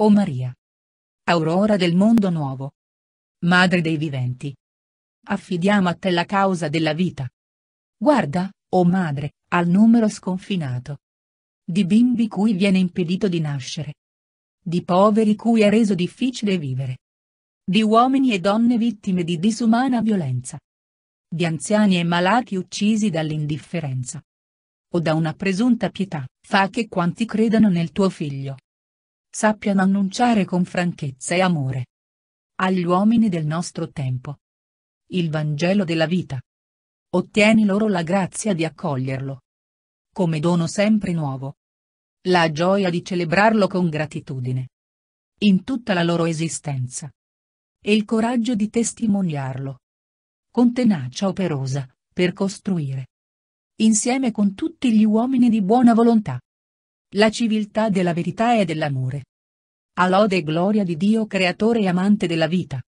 o Maria. Aurora del mondo nuovo. Madre dei viventi. Affidiamo a te la causa della vita. Guarda, o Madre, al numero sconfinato. Di bimbi cui viene impedito di nascere. Di poveri cui è reso difficile vivere. Di uomini e donne vittime di disumana violenza. Di anziani e malati uccisi dall'indifferenza. O da una presunta pietà, fa che quanti credano nel tuo figlio. Sappiano annunciare con franchezza e amore. Agli uomini del nostro tempo. Il Vangelo della vita. Ottieni loro la grazia di accoglierlo. Come dono sempre nuovo. La gioia di celebrarlo con gratitudine. In tutta la loro esistenza. E il coraggio di testimoniarlo. Con tenacia operosa, per costruire. Insieme con tutti gli uomini di buona volontà. La civiltà della verità e dell'amore. A lode e gloria di Dio creatore e amante della vita.